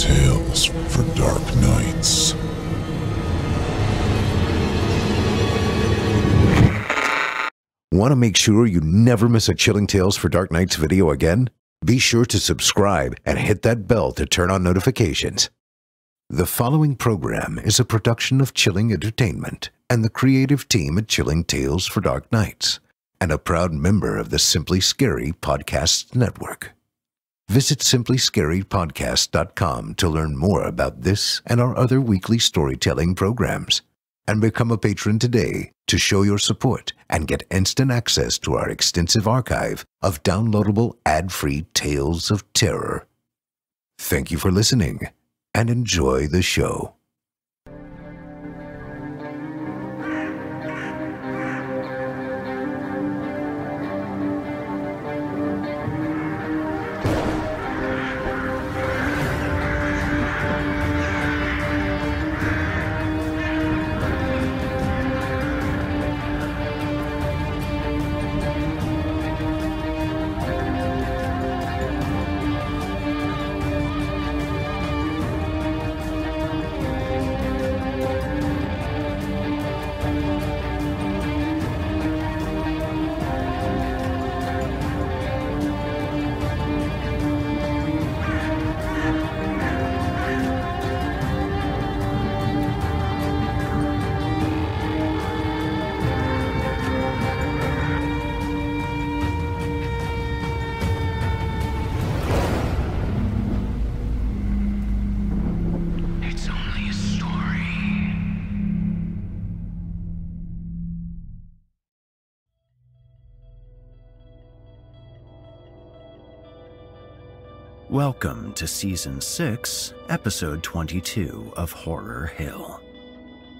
Tales for Dark Nights. Want to make sure you never miss a Chilling Tales for Dark Nights video again? Be sure to subscribe and hit that bell to turn on notifications. The following program is a production of Chilling Entertainment and the creative team at Chilling Tales for Dark Nights, and a proud member of the Simply Scary Podcasts Network. Visit simplyscarypodcast.com to learn more about this and our other weekly storytelling programs. And become a patron today to show your support and get instant access to our extensive archive of downloadable ad free tales of terror. Thank you for listening and enjoy the show. Welcome to Season 6, Episode 22 of Horror Hill.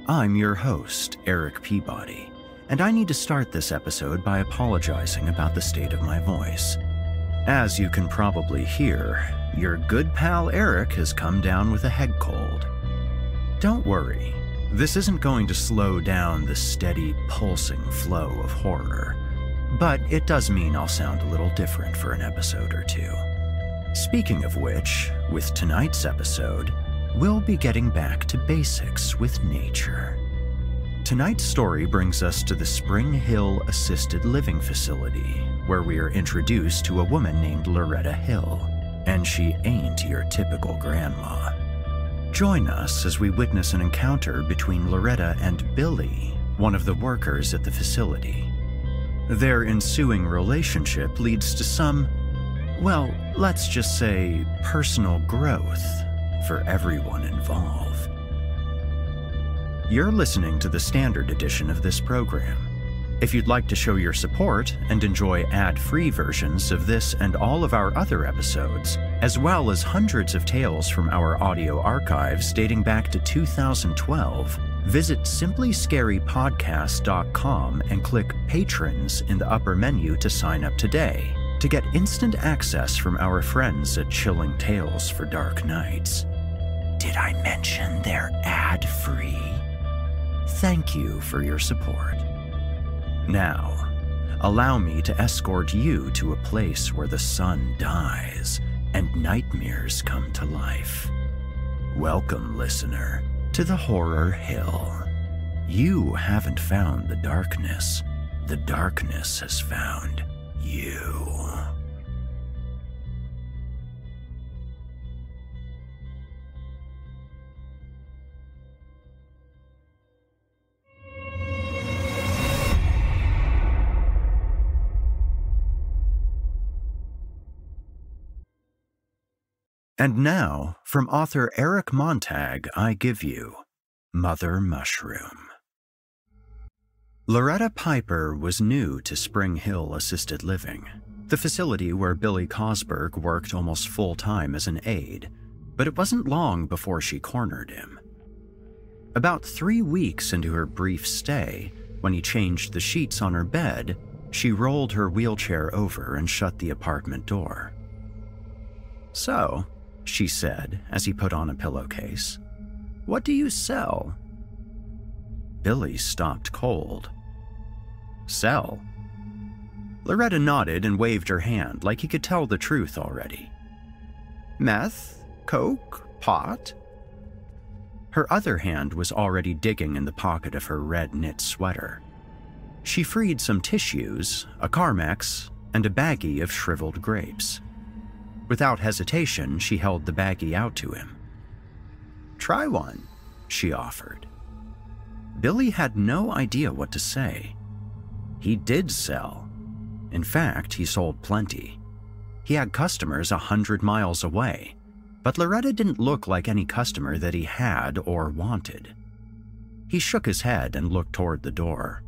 I'm your host, Erik Peabody, and I need to start this episode by apologizing about the state of my voice. As you can probably hear, your good pal Erik has come down with a head cold. Don't worry, this isn't going to slow down the steady, pulsing flow of horror, but it does mean I'll sound a little different for an episode or two. Speaking of which, with tonight's episode, we'll be getting back to basics with nature. Tonight's story brings us to the Spring Hill Assisted Living Facility, where we are introduced to a woman named Loretta Hill, and she ain't your typical grandma. Join us as we witness an encounter between Loretta and Billy, one of the workers at the facility. Their ensuing relationship leads to some, well, let's just say personal growth for everyone involved. You're listening to the standard edition of this program. If you'd like to show your support and enjoy ad free versions of this and all of our other episodes, as well as hundreds of tales from our audio archives dating back to 2012, visit simplyscarypodcast.com and click Patrons in the upper menu to sign up today to get instant access from our friends at Chilling Tales for Dark Nights. Did I mention they're ad free? Thank you for your support. Now, allow me to escort you to a place where the sun dies and nightmares come to life. Welcome, listener, to the Horror Hill. You haven't found the darkness, the darkness has found you. And now, from author Eric Montag, I give you Mother Mushroom. Loretta Piper was new to Spring Hill Assisted Living, the facility where Billy Cosberg worked almost full time as an aide, but it wasn't long before she cornered him. About three weeks into her brief stay, when he changed the sheets on her bed, she rolled her wheelchair over and shut the apartment door. So, she said as he put on a pillowcase, what do you sell? Billy stopped cold. Sell? Loretta nodded and waved her hand like he could tell the truth already. Meth? Coke? Pot? Her other hand was already digging in the pocket of her red knit sweater. She freed some tissues, a Carmex, and a baggie of shriveled grapes. Without hesitation, she held the baggie out to him. Try one, she offered. Billy had no idea what to say. He did sell. In fact, he sold plenty. He had customers a hundred miles away, but Loretta didn't look like any customer that he had or wanted. He shook his head and looked toward the door.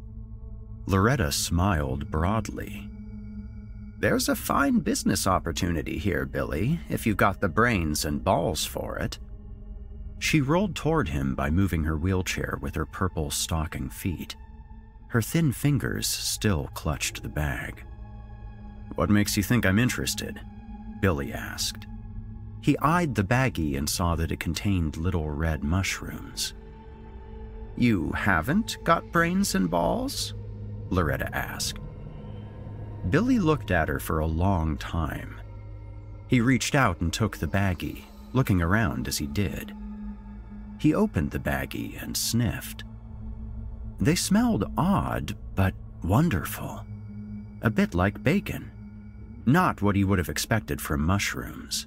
Loretta smiled broadly. There's a fine business opportunity here, Billy, if you've got the brains and balls for it. She rolled toward him by moving her wheelchair with her purple stocking feet. Her thin fingers still clutched the bag. What makes you think I'm interested? Billy asked. He eyed the baggie and saw that it contained little red mushrooms. You haven't got brains and balls? Loretta asked. Billy looked at her for a long time. He reached out and took the baggie, looking around as he did. He opened the baggie and sniffed. They smelled odd, but wonderful. A bit like bacon. Not what he would have expected from mushrooms.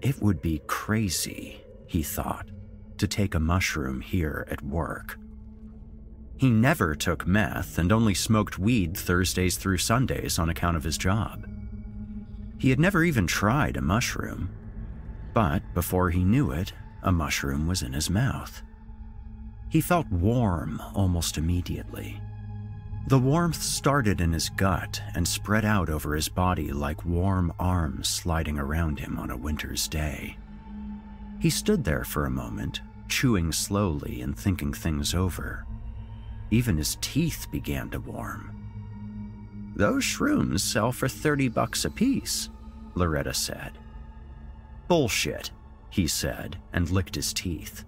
It would be crazy, he thought, to take a mushroom here at work. He never took meth and only smoked weed Thursdays through Sundays on account of his job. He had never even tried a mushroom. But before he knew it, a mushroom was in his mouth. He felt warm almost immediately. The warmth started in his gut and spread out over his body like warm arms sliding around him on a winter's day. He stood there for a moment, chewing slowly and thinking things over. Even his teeth began to warm. Those shrooms sell for 30 bucks apiece, Loretta said. Bullshit, he said and licked his teeth.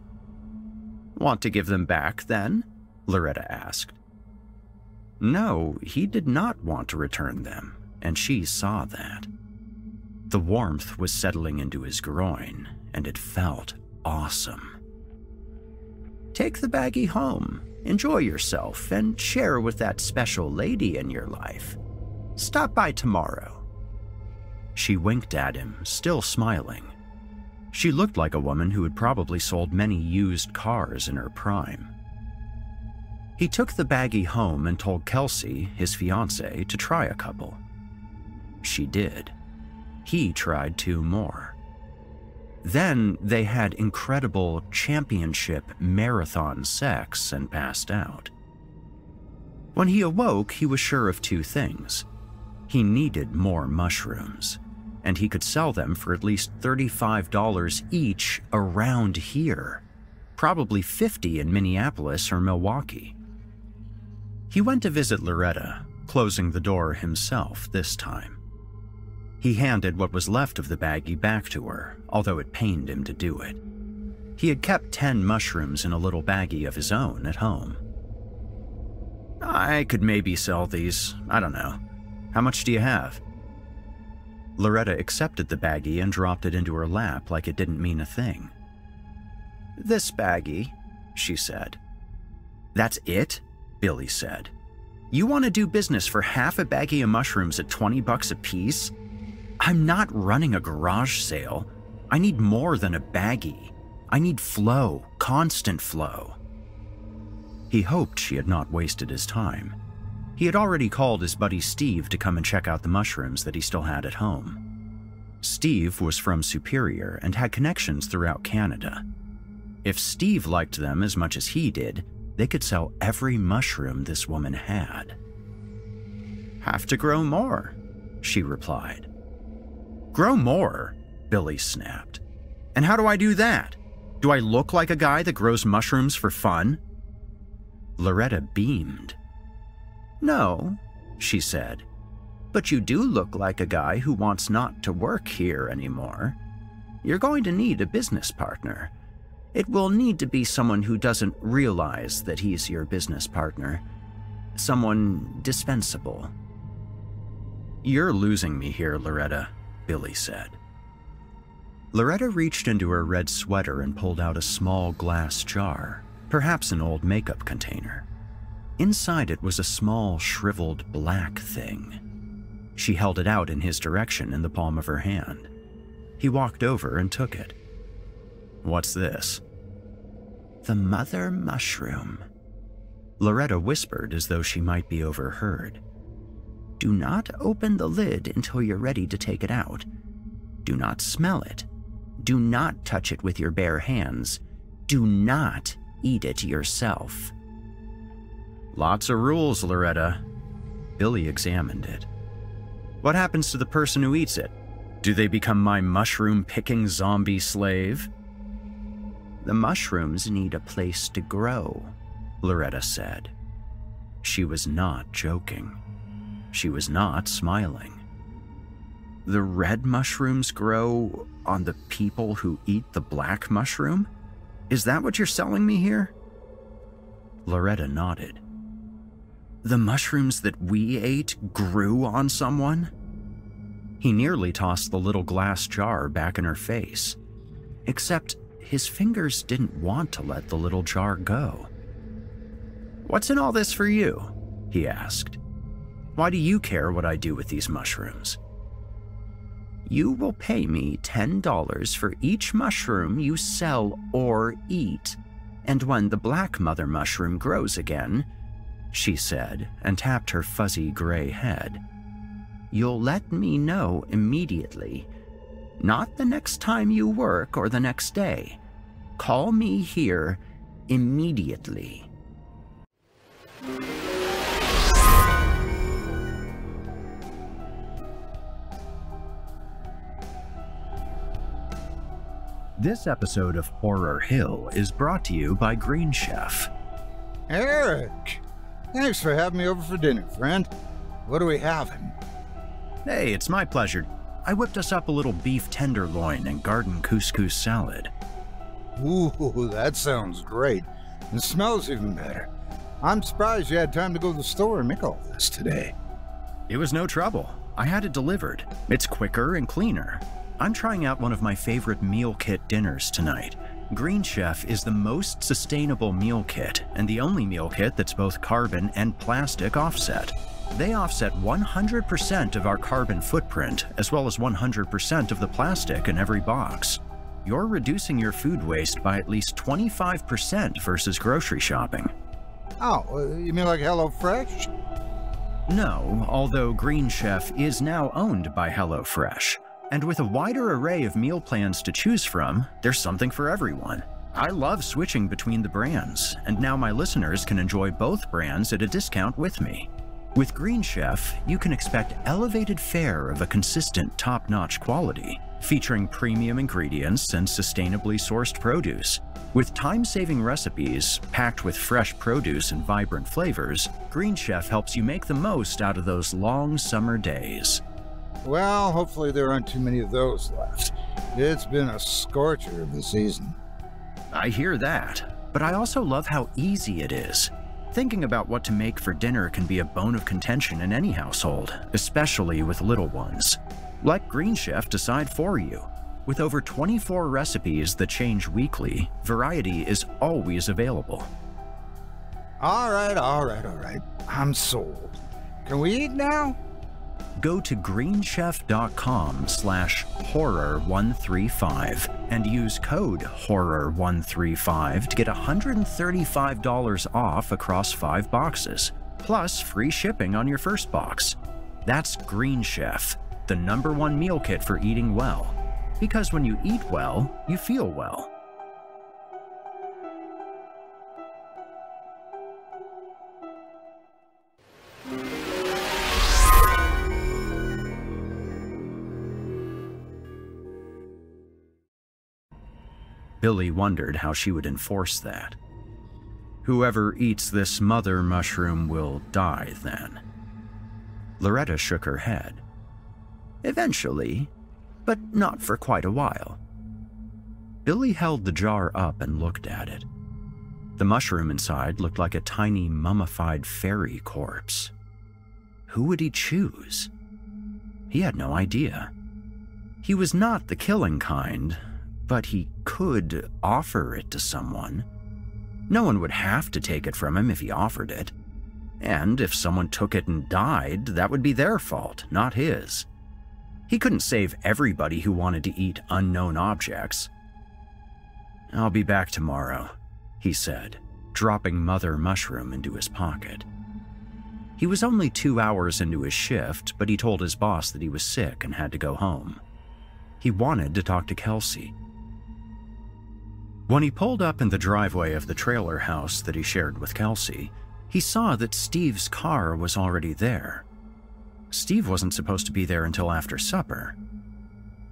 Want to give them back then? Loretta asked. No, he did not want to return them, and she saw that. The warmth was settling into his groin, and it felt awesome. Take the baggie home, enjoy yourself, and share with that special lady in your life. Stop by tomorrow. She winked at him, still smiling. She looked like a woman who had probably sold many used cars in her prime. He took the baggie home and told Kelsey, his fiancée, to try a couple. She did. He tried two more. Then they had incredible championship marathon sex and passed out. When he awoke, he was sure of two things. He needed more mushrooms, and he could sell them for at least $35 each around here, probably 50 in Minneapolis or Milwaukee. He went to visit Loretta, closing the door himself this time. He handed what was left of the baggie back to her, although it pained him to do it. He had kept 10 mushrooms in a little baggie of his own at home. I could maybe sell these. I don't know. How much do you have? Loretta accepted the baggie and dropped it into her lap like it didn't mean a thing. This baggie, she said. That's it? Billy said. You want to do business for half a baggie of mushrooms at 20 bucks a piece? I'm not running a garage sale. I need more than a baggie. I need flow, constant flow. He hoped she had not wasted his time. He had already called his buddy Steve to come and check out the mushrooms that he still had at home. Steve was from Superior and had connections throughout Canada. If Steve liked them as much as he did, they could sell every mushroom this woman had. Have to grow more, she replied. Grow more, Billy snapped. And how do I do that? Do I look like a guy that grows mushrooms for fun? Loretta beamed. No, she said, but you do look like a guy who wants not to work here anymore. You're going to need a business partner. It will need to be someone who doesn't realize that he's your business partner. Someone dispensable. You're losing me here, Loretta, Billy said. Loretta reached into her red sweater and pulled out a small glass jar, perhaps an old makeup container. Inside it was a small, shriveled black thing. She held it out in his direction in the palm of her hand. He walked over and took it. What's this? The mother mushroom. Loretta whispered as though she might be overheard. Do not open the lid until you're ready to take it out. Do not smell it. Do not touch it with your bare hands. Do not eat it yourself. Lots of rules, Loretta. Billy examined it. What happens to the person who eats it? Do they become my mushroom picking zombie slave? The mushrooms need a place to grow, Loretta said. She was not joking. She was not smiling. The red mushrooms grow on the people who eat the black mushroom? Is that what you're selling me here? Loretta nodded. The mushrooms that we ate grew on someone? He nearly tossed the little glass jar back in her face. Except his fingers didn't want to let the little jar go. What's in all this for you? he asked. Why do you care what I do with these mushrooms? You will pay me $10 for each mushroom you sell or eat. And when the black mother mushroom grows again, she said, and tapped her fuzzy gray head, you'll let me know immediately. Not the next time you work or the next day. Call me here immediately. This episode of Horror Hill is brought to you by Green Chef. Eric, thanks for having me over for dinner, friend. What are we having? Hey, it's my pleasure. I whipped us up a little beef tenderloin and garden couscous salad. Ooh, that sounds great. It smells even better. I'm surprised you had time to go to the store and make all this today. It was no trouble. I had it delivered. It's quicker and cleaner. I'm trying out one of my favorite meal kit dinners tonight. Green Chef is the most sustainable meal kit and the only meal kit that's both carbon and plastic offset. They offset 100% of our carbon footprint, as well as 100% of the plastic in every box. You're reducing your food waste by at least 25% versus grocery shopping. Oh, uh, you mean like HelloFresh? No, although Green Chef is now owned by HelloFresh. And with a wider array of meal plans to choose from, there's something for everyone. I love switching between the brands, and now my listeners can enjoy both brands at a discount with me. With Green Chef, you can expect elevated fare of a consistent top-notch quality, featuring premium ingredients and sustainably sourced produce. With time-saving recipes, packed with fresh produce and vibrant flavors, Green Chef helps you make the most out of those long summer days. Well, hopefully there aren't too many of those left. It's been a scorcher of the season. I hear that, but I also love how easy it is. Thinking about what to make for dinner can be a bone of contention in any household, especially with little ones. Let Green Chef decide for you. With over 24 recipes that change weekly, variety is always available. All right, all right, all right. I'm sold. Can we eat now? Go to greenchef.com slash horror135 and use code horror135 to get $135 off across five boxes, plus free shipping on your first box. That's Green Chef, the number one meal kit for eating well. Because when you eat well, you feel well. Billy wondered how she would enforce that. Whoever eats this mother mushroom will die then. Loretta shook her head. Eventually, but not for quite a while. Billy held the jar up and looked at it. The mushroom inside looked like a tiny mummified fairy corpse. Who would he choose? He had no idea. He was not the killing kind, but he could offer it to someone. No one would have to take it from him if he offered it. And if someone took it and died, that would be their fault, not his. He couldn't save everybody who wanted to eat unknown objects. I'll be back tomorrow, he said, dropping Mother Mushroom into his pocket. He was only two hours into his shift, but he told his boss that he was sick and had to go home. He wanted to talk to Kelsey. When he pulled up in the driveway of the trailer house that he shared with Kelsey, he saw that Steve's car was already there. Steve wasn't supposed to be there until after supper.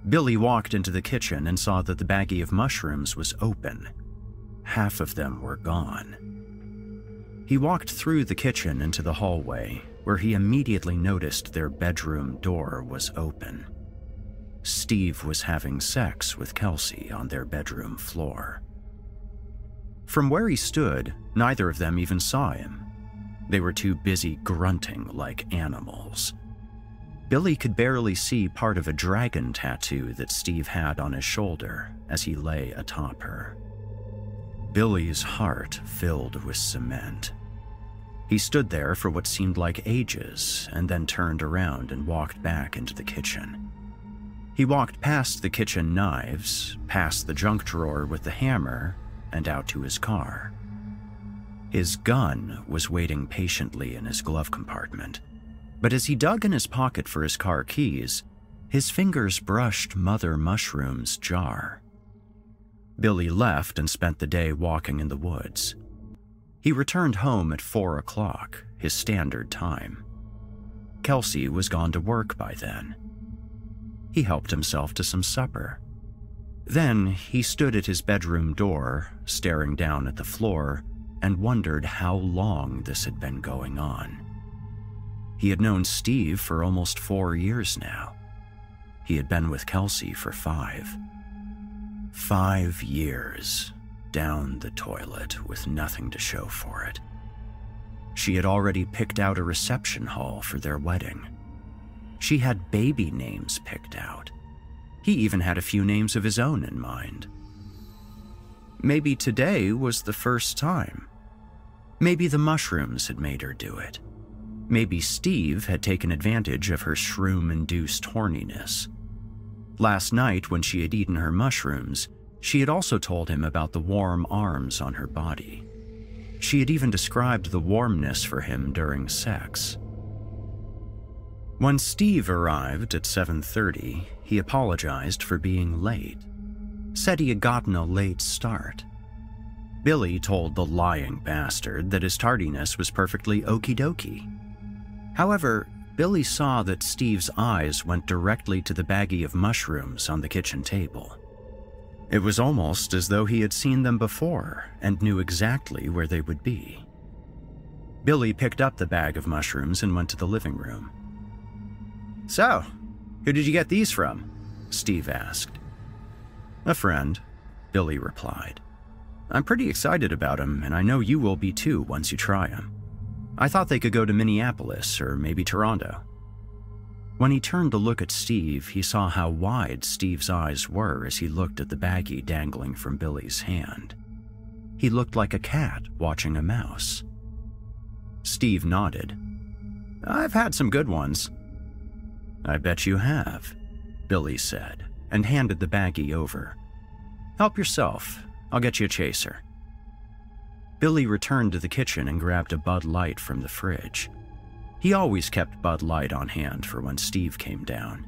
Billy walked into the kitchen and saw that the baggie of mushrooms was open. Half of them were gone. He walked through the kitchen into the hallway, where he immediately noticed their bedroom door was open. Steve was having sex with Kelsey on their bedroom floor. From where he stood, neither of them even saw him. They were too busy grunting like animals. Billy could barely see part of a dragon tattoo that Steve had on his shoulder as he lay atop her. Billy's heart filled with cement. He stood there for what seemed like ages and then turned around and walked back into the kitchen. He walked past the kitchen knives, past the junk drawer with the hammer, and out to his car. His gun was waiting patiently in his glove compartment, but as he dug in his pocket for his car keys, his fingers brushed Mother Mushroom's jar. Billy left and spent the day walking in the woods. He returned home at four o'clock, his standard time. Kelsey was gone to work by then. He helped himself to some supper. Then he stood at his bedroom door, staring down at the floor, and wondered how long this had been going on. He had known Steve for almost four years now. He had been with Kelsey for five. Five years down the toilet with nothing to show for it. She had already picked out a reception hall for their wedding. She had baby names picked out. He even had a few names of his own in mind. Maybe today was the first time. Maybe the mushrooms had made her do it. Maybe Steve had taken advantage of her shroom induced horniness. Last night, when she had eaten her mushrooms, she had also told him about the warm arms on her body. She had even described the warmness for him during sex. When Steve arrived at 7:30, he apologized for being late. Said he had gotten a late start. Billy told the lying bastard that his tardiness was perfectly okie dokie. However, Billy saw that Steve's eyes went directly to the baggie of mushrooms on the kitchen table. It was almost as though he had seen them before and knew exactly where they would be. Billy picked up the bag of mushrooms and went to the living room. So, who did you get these from? Steve asked. A friend, Billy replied. I'm pretty excited about them, and I know you will be too once you try them. I thought they could go to Minneapolis or maybe Toronto. When he turned to look at Steve, he saw how wide Steve's eyes were as he looked at the baggie dangling from Billy's hand. He looked like a cat watching a mouse. Steve nodded. I've had some good ones. I bet you have, Billy said, and handed the baggie over. Help yourself. I'll get you a chaser. Billy returned to the kitchen and grabbed a Bud Light from the fridge. He always kept Bud Light on hand for when Steve came down.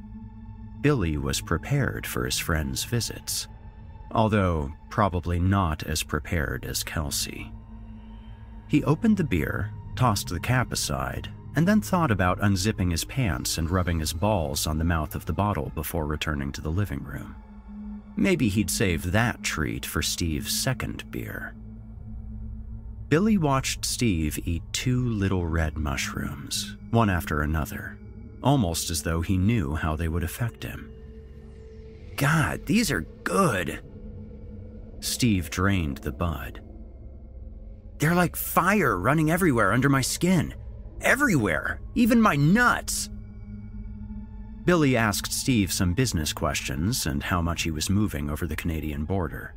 Billy was prepared for his friend's visits, although probably not as prepared as Kelsey. He opened the beer, tossed the cap aside, and then thought about unzipping his pants and rubbing his balls on the mouth of the bottle before returning to the living room. Maybe he'd save that treat for Steve's second beer. Billy watched Steve eat two little red mushrooms, one after another, almost as though he knew how they would affect him. God, these are good. Steve drained the bud. They're like fire running everywhere under my skin. Everywhere, even my nuts. Billy asked Steve some business questions and how much he was moving over the Canadian border.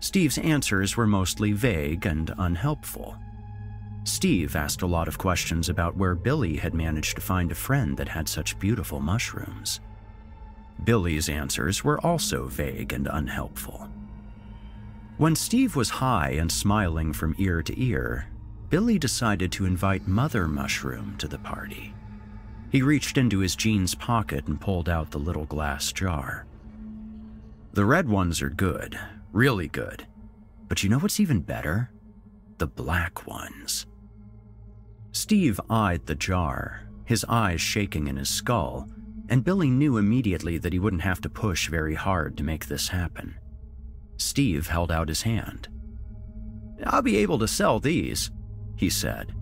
Steve's answers were mostly vague and unhelpful. Steve asked a lot of questions about where Billy had managed to find a friend that had such beautiful mushrooms. Billy's answers were also vague and unhelpful. When Steve was high and smiling from ear to ear, Billy decided to invite Mother Mushroom to the party. He reached into his jeans pocket and pulled out the little glass jar. The red ones are good, really good. But you know what's even better? The black ones. Steve eyed the jar, his eyes shaking in his skull, and Billy knew immediately that he wouldn't have to push very hard to make this happen. Steve held out his hand. I'll be able to sell these, he said.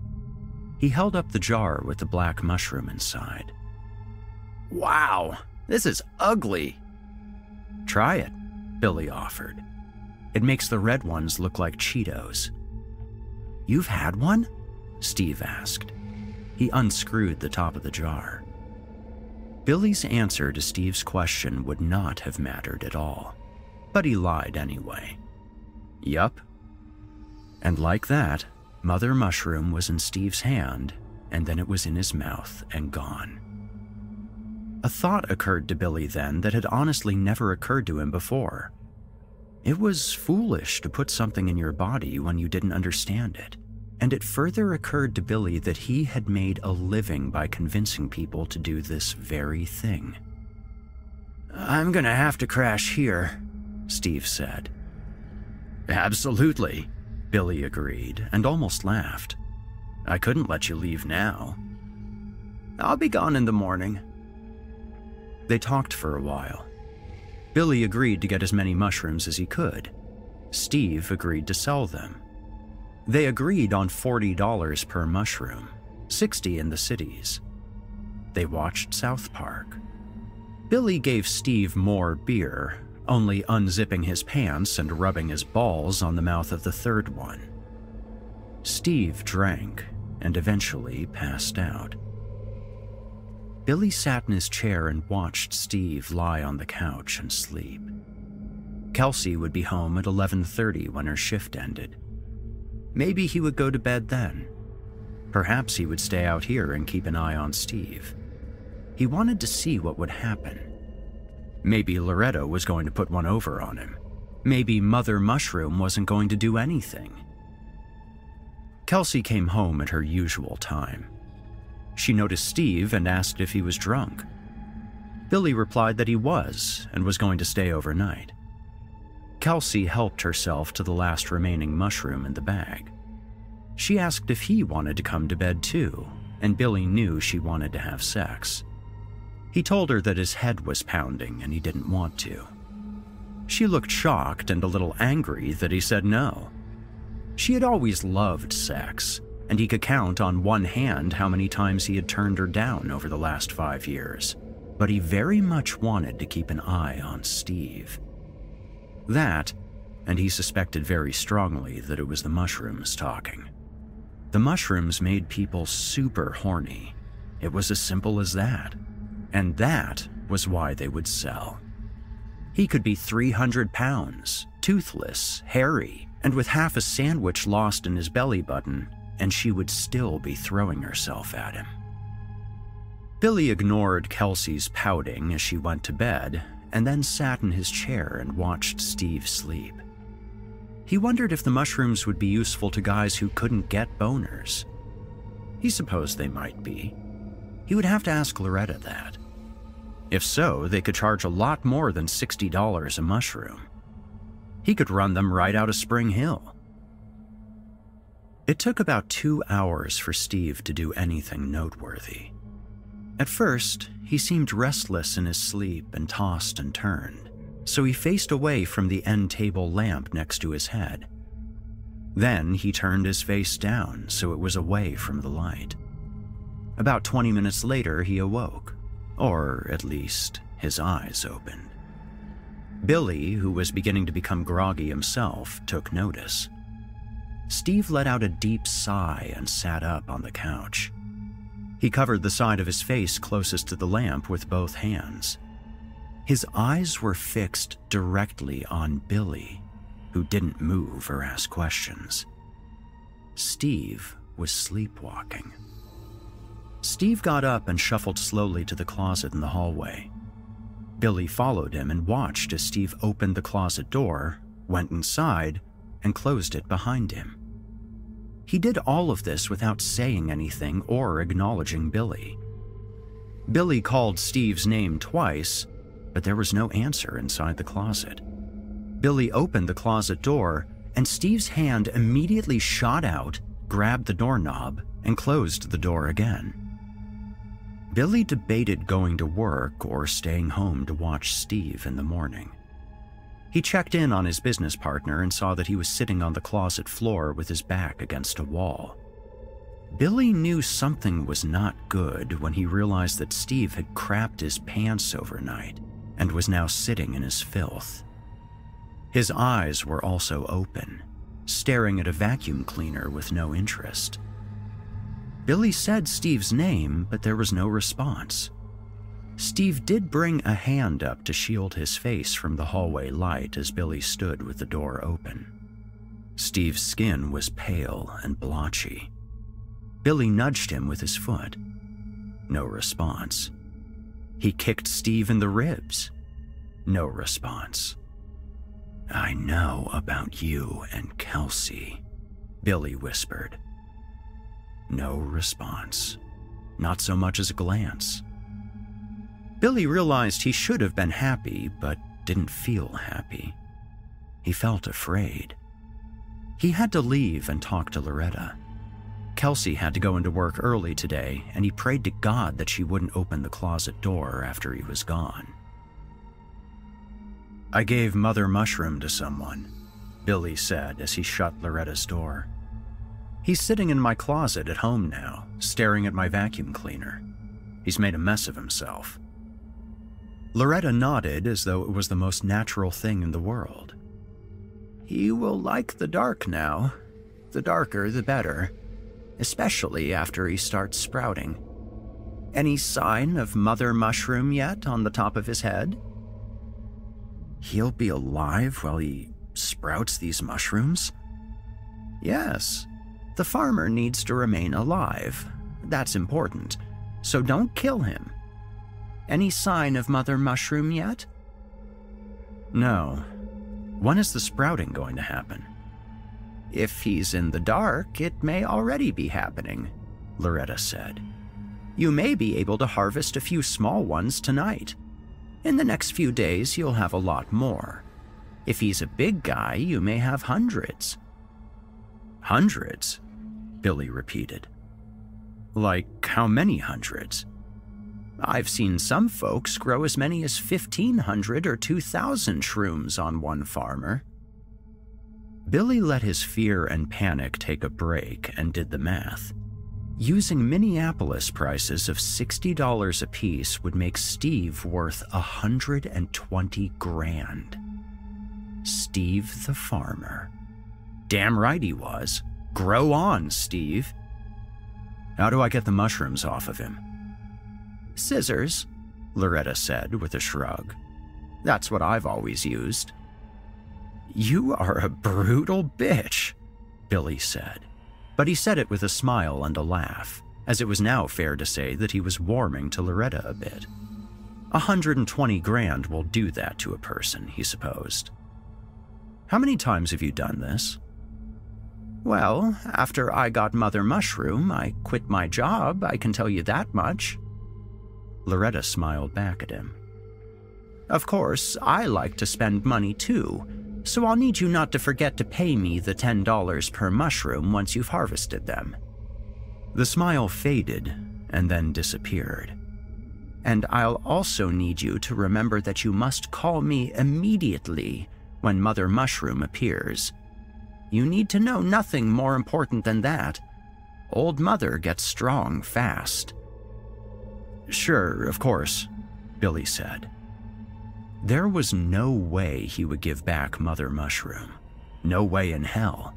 He held up the jar with the black mushroom inside. Wow, this is ugly. Try it, Billy offered. It makes the red ones look like Cheetos. You've had one? Steve asked. He unscrewed the top of the jar. Billy's answer to Steve's question would not have mattered at all, but he lied anyway. Yup. And like that, Mother Mushroom was in Steve's hand, and then it was in his mouth and gone. A thought occurred to Billy then that had honestly never occurred to him before. It was foolish to put something in your body when you didn't understand it, and it further occurred to Billy that he had made a living by convincing people to do this very thing. I'm gonna have to crash here, Steve said. Absolutely, Billy agreed and almost laughed. I couldn't let you leave now. I'll be gone in the morning. They talked for a while. Billy agreed to get as many mushrooms as he could. Steve agreed to sell them. They agreed on $40 per mushroom, 60 in the cities. They watched South Park. Billy gave Steve more beer, only unzipping his pants and rubbing his balls on the mouth of the third one. Steve drank and eventually passed out. Billy sat in his chair and watched Steve lie on the couch and sleep. Kelsey would be home at 11:30 when her shift ended. Maybe he would go to bed then. Perhaps he would stay out here and keep an eye on Steve. He wanted to see what would happen. Maybe Loretta was going to put one over on him. Maybe Mother Mushroom wasn't going to do anything. Kelsey came home at her usual time. She noticed Steve and asked if he was drunk. Billy replied that he was and was going to stay overnight. Kelsey helped herself to the last remaining mushroom in the bag. She asked if he wanted to come to bed too, and Billy knew she wanted to have sex. He told her that his head was pounding and he didn't want to. She looked shocked and a little angry that he said no. She had always loved sex, and he could count on one hand how many times he had turned her down over the last five years. But he very much wanted to keep an eye on Steve. That, and he suspected very strongly that it was the mushrooms talking. The mushrooms made people super horny. It was as simple as that. And that was why they would sell. He could be 300 pounds, toothless, hairy, and with half a sandwich lost in his belly button, and she would still be throwing herself at him. Billy ignored Kelsey's pouting as she went to bed and then sat in his chair and watched Steve sleep. He wondered if the mushrooms would be useful to guys who couldn't get boners. He supposed they might be. He would have to ask Loretta that. If so, they could charge a lot more than $60 a mushroom. He could run them right out of Spring Hill. It took about two hours for Steve to do anything noteworthy. At first, he seemed restless in his sleep and tossed and turned, so he faced away from the end table lamp next to his head. Then he turned his face down so it was away from the light. About 20 minutes later, he awoke or at least his eyes opened. Billy, who was beginning to become groggy himself, took notice. Steve let out a deep sigh and sat up on the couch. He covered the side of his face closest to the lamp with both hands. His eyes were fixed directly on Billy, who didn't move or ask questions. Steve was sleepwalking. Steve got up and shuffled slowly to the closet in the hallway. Billy followed him and watched as Steve opened the closet door, went inside, and closed it behind him. He did all of this without saying anything or acknowledging Billy. Billy called Steve's name twice, but there was no answer inside the closet. Billy opened the closet door, and Steve's hand immediately shot out, grabbed the doorknob, and closed the door again. Billy debated going to work or staying home to watch Steve in the morning. He checked in on his business partner and saw that he was sitting on the closet floor with his back against a wall. Billy knew something was not good when he realized that Steve had crapped his pants overnight and was now sitting in his filth. His eyes were also open, staring at a vacuum cleaner with no interest. Billy said Steve's name, but there was no response. Steve did bring a hand up to shield his face from the hallway light as Billy stood with the door open. Steve's skin was pale and blotchy. Billy nudged him with his foot. No response. He kicked Steve in the ribs. No response. I know about you and Kelsey, Billy whispered. No response. Not so much as a glance. Billy realized he should have been happy, but didn't feel happy. He felt afraid. He had to leave and talk to Loretta. Kelsey had to go into work early today, and he prayed to God that she wouldn't open the closet door after he was gone. I gave Mother Mushroom to someone, Billy said as he shut Loretta's door. He's sitting in my closet at home now, staring at my vacuum cleaner. He's made a mess of himself. Loretta nodded as though it was the most natural thing in the world. He will like the dark now. The darker, the better, especially after he starts sprouting. Any sign of Mother Mushroom yet on the top of his head? He'll be alive while he sprouts these mushrooms? Yes. The farmer needs to remain alive. That's important. So don't kill him. Any sign of Mother Mushroom yet? No. When is the sprouting going to happen? If he's in the dark, it may already be happening, Loretta said. You may be able to harvest a few small ones tonight. In the next few days, you'll have a lot more. If he's a big guy, you may have hundreds. Hundreds? Billy repeated. Like how many hundreds? I've seen some folks grow as many as 1,500 or 2,000 shrooms on one farmer. Billy let his fear and panic take a break and did the math. Using Minneapolis prices of $60 apiece would make Steve worth 120 grand. Steve the farmer. Damn right he was. Grow on, Steve. How do I get the mushrooms off of him? Scissors, Loretta said with a shrug. That's what I've always used. You are a brutal bitch, Billy said. But he said it with a smile and a laugh, as it was now fair to say that he was warming to Loretta a bit. A hundred and twenty grand will do that to a person, he supposed. How many times have you done this? Well, after I got Mother Mushroom, I quit my job, I can tell you that much. Loretta smiled back at him. Of course, I like to spend money too, so I'll need you not to forget to pay me the $10 per mushroom once you've harvested them. The smile faded and then disappeared. And I'll also need you to remember that you must call me immediately when Mother Mushroom appears. You need to know nothing more important than that. Old Mother gets strong fast. Sure, of course, Billy said. There was no way he would give back Mother Mushroom. No way in hell.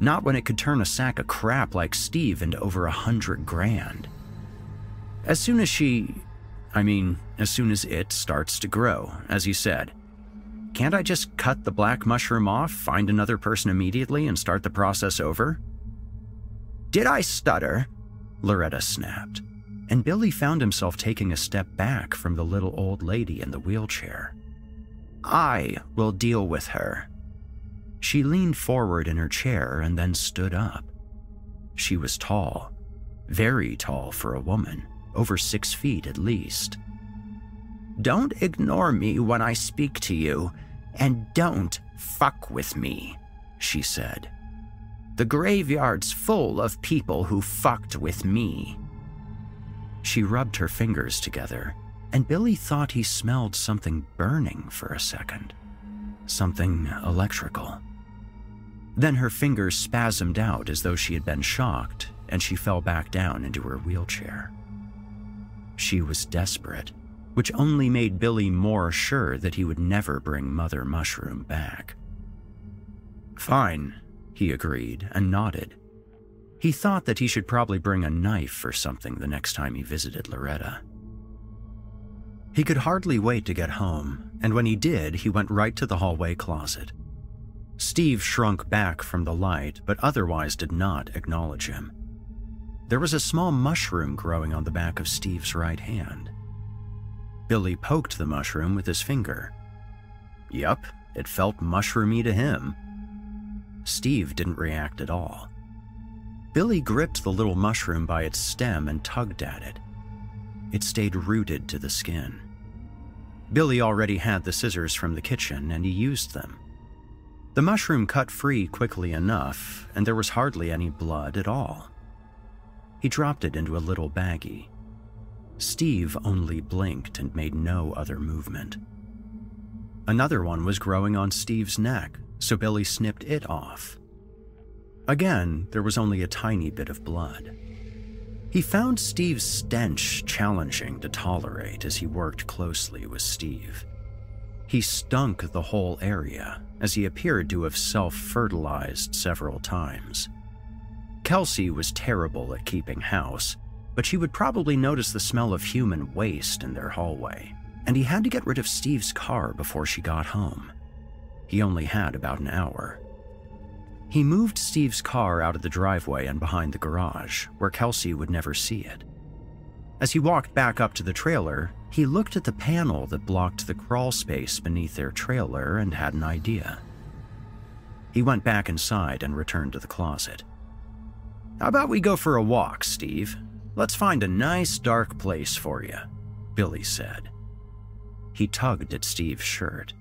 Not when it could turn a sack of crap like Steve into over a hundred grand. As soon as she. I mean, as soon as it starts to grow, as he said. Can't I just cut the black mushroom off, find another person immediately, and start the process over? Did I stutter? Loretta snapped, and Billy found himself taking a step back from the little old lady in the wheelchair. I will deal with her. She leaned forward in her chair and then stood up. She was tall, very tall for a woman, over six feet at least. Don't ignore me when I speak to you, and don't fuck with me, she said. The graveyard's full of people who fucked with me. She rubbed her fingers together, and Billy thought he smelled something burning for a second. Something electrical. Then her fingers spasmed out as though she had been shocked, and she fell back down into her wheelchair. She was desperate, which only made Billy more sure that he would never bring Mother Mushroom back. Fine, he agreed and nodded. He thought that he should probably bring a knife or something the next time he visited Loretta. He could hardly wait to get home, and when he did, he went right to the hallway closet. Steve shrunk back from the light, but otherwise did not acknowledge him. There was a small mushroom growing on the back of Steve's right hand. Billy poked the mushroom with his finger. Yup, it felt mushroomy to him. Steve didn't react at all. Billy gripped the little mushroom by its stem and tugged at it. It stayed rooted to the skin. Billy already had the scissors from the kitchen and he used them. The mushroom cut free quickly enough, and there was hardly any blood at all. He dropped it into a little baggie. Steve only blinked and made no other movement. Another one was growing on Steve's neck, so Billy snipped it off. Again, there was only a tiny bit of blood. He found Steve's stench challenging to tolerate as he worked closely with Steve. He stunk the whole area, as he appeared to have self fertilized several times. Kelsey was terrible at keeping house, but she would probably notice the smell of human waste in their hallway, and he had to get rid of Steve's car before she got home. He only had about an hour. He moved Steve's car out of the driveway and behind the garage, where Kelsey would never see it. As he walked back up to the trailer, he looked at the panel that blocked the crawl space beneath their trailer and had an idea. He went back inside and returned to the closet. How about we go for a walk, Steve? Let's find a nice dark place for you, Billy said. He tugged at Steve's shirt.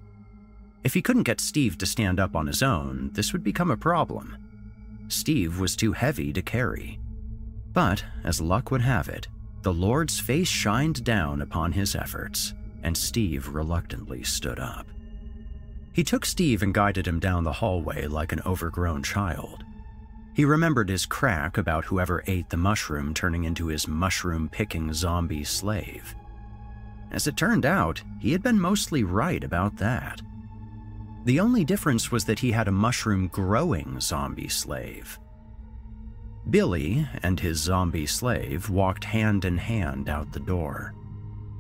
If he couldn't get Steve to stand up on his own, this would become a problem. Steve was too heavy to carry. But, as luck would have it, the Lord's face shined down upon his efforts, and Steve reluctantly stood up. He took Steve and guided him down the hallway like an overgrown child. He remembered his crack about whoever ate the mushroom turning into his mushroom picking zombie slave. As it turned out, he had been mostly right about that. The only difference was that he had a mushroom growing zombie slave. Billy and his zombie slave walked hand in hand out the door.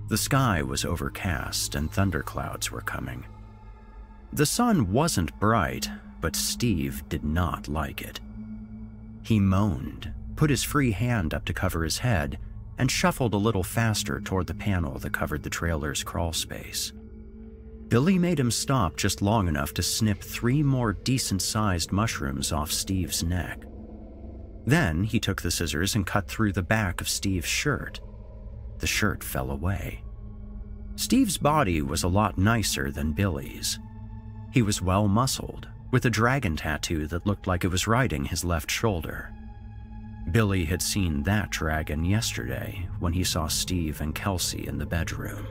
The sky was overcast and thunderclouds were coming. The sun wasn't bright, but Steve did not like it. He moaned, put his free hand up to cover his head, and shuffled a little faster toward the panel that covered the trailer's crawl space. Billy made him stop just long enough to snip three more decent sized mushrooms off Steve's neck. Then he took the scissors and cut through the back of Steve's shirt. The shirt fell away. Steve's body was a lot nicer than Billy's. He was well muscled, with a dragon tattoo that looked like it was riding his left shoulder. Billy had seen that dragon yesterday when he saw Steve and Kelsey in the bedroom.